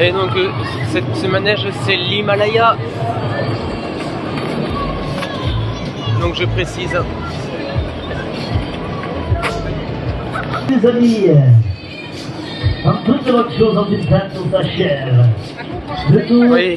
Et donc, euh, ce manège, c'est l'Himalaya. Donc, je précise. Mes amis, euh, en toute bonne chose en une date nous achève. Le tour Oui.